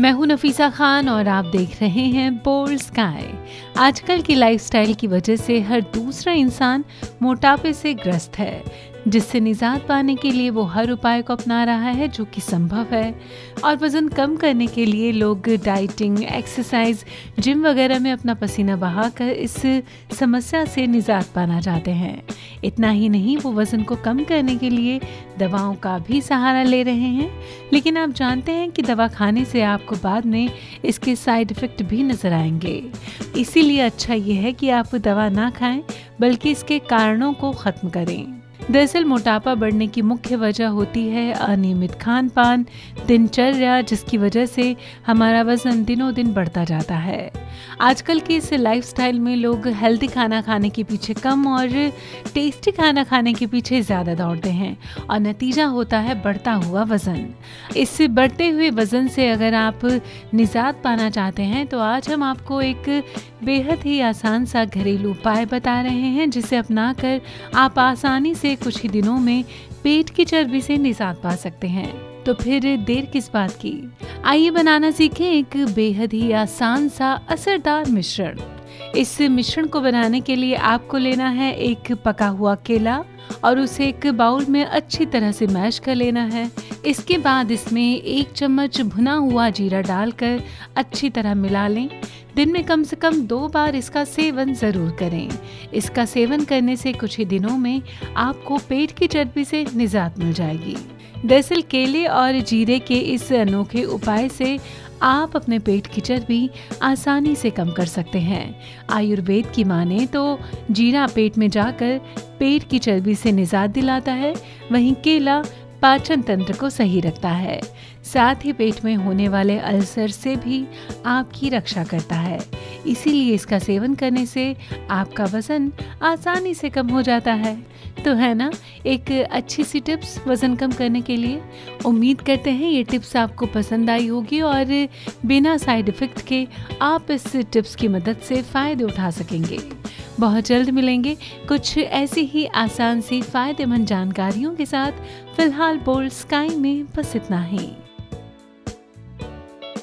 मैं हूँ नफीसा खान और आप देख रहे हैं बोल्ड स्काई। आजकल की लाइफस्टाइल की वजह से हर दूसरा इंसान मोटापे से ग्रस्त है। जिससे निजात पाने के लिए वो हर उपाय को अपना रहा है, जो कि संभव है। और वज़न कम करने के लिए लोग डाइटिंग एक्सरसाइज जिम वगैरह में अपना पसीना बहाकर इस समस्या से निजात पाना चाहते हैं। इतना ही नहीं, वो वज़न को कम करने के लिए दवाओं का भी सहारा ले रहे हैं। लेकिन आप जानते हैं कि दवा खाने से आपको बाद में इसके साइड इफ़ेक्ट भी नज़र आएँगे। इसीलिए अच्छा ये है कि आप दवा ना खाएँ, बल्कि इसके कारणों को ख़त्म करें। दरअसल मोटापा बढ़ने की मुख्य वजह होती है अनियमित खान पान दिनचर्या, जिसकी वजह से हमारा वज़न दिनों दिन बढ़ता जाता है। आजकल के इस लाइफस्टाइल में लोग हेल्दी खाना खाने के पीछे कम और टेस्टी खाना खाने के पीछे ज़्यादा दौड़ते हैं और नतीजा होता है बढ़ता हुआ वज़न। इससे बढ़ते हुए वज़न से अगर आप निजात पाना चाहते हैं तो आज हम आपको एक बेहद ही आसान सा घरेलू उपाय बता रहे हैं, जिसे अपनाकर आप आसानी से कुछ ही दिनों में पेट की चर्बी से निजात पा सकते हैं। तो फिर देर किस बात की? आइए बनाना सीखें एक बेहद ही आसान सा असरदार मिश्रण। इस मिश्रण को बनाने के लिए आपको लेना है एक पका हुआ केला और उसे एक बाउल में अच्छी तरह से मैश कर लेना है। इसके बाद इसमें एक चम्मच भुना हुआ जीरा डालकर अच्छी तरह मिला लें। दिन में कम से कम दो बार इसका सेवन ज़रूर करें। इसका सेवन करने से कुछ ही दिनों में आपको पेट की चर्बी से निजात मिल जाएगी। दरअसल केले और जीरे के इस अनोखे उपाय से आप अपने पेट की चर्बी आसानी से कम कर सकते हैं। आयुर्वेद की माने तो जीरा पेट में जाकर पेट की चर्बी से निजात दिलाता है। वहीं केला पाचन तंत्र को सही रखता है। साथ ही पेट में होने वाले अल्सर से भी आपकी रक्षा करता है। इसीलिए इसका सेवन करने से आपका वज़न आसानी से कम हो जाता है। तो है ना? एक अच्छी सी टिप्स वज़न कम करने के लिए। उम्मीद करते हैं ये टिप्स आपको पसंद आई होगी और बिना साइड इफ़ेक्ट के आप इस टिप्स की मदद से फ़ायदे उठा सकेंगे। बहुत जल्द मिलेंगे। कुछ ऐसी ही आसान सी फ़ायदेमंद जानकारियों के साथ फ़िलहाल बोल्ड स्काई में बस इतना ही।